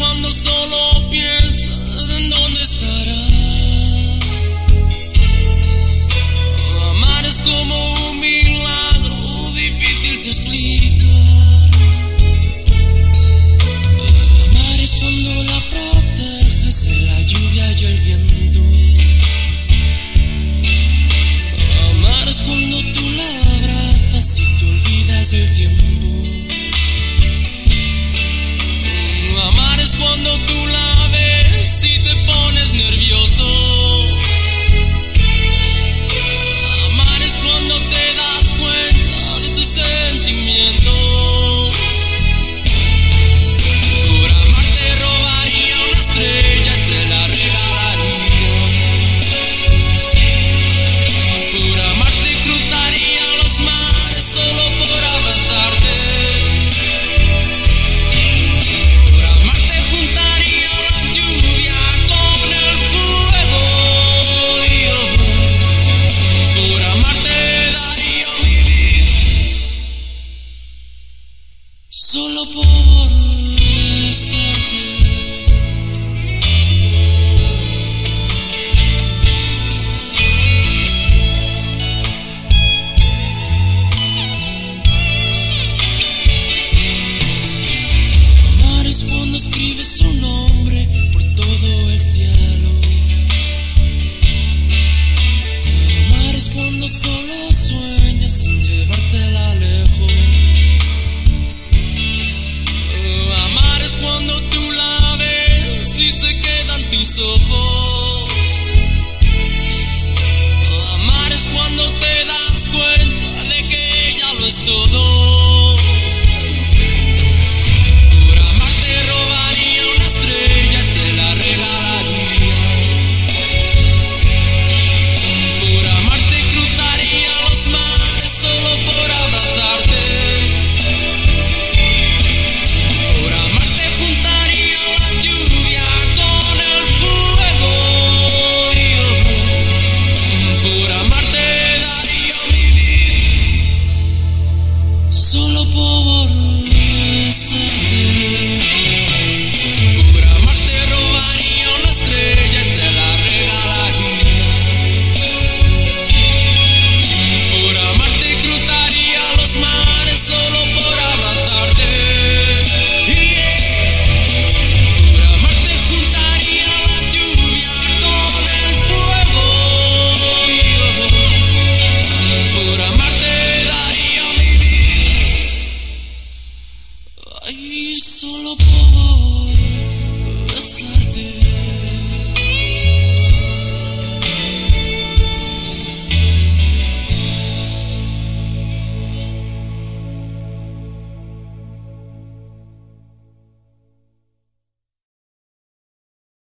cuando solo piensas en dónde estarás. solo por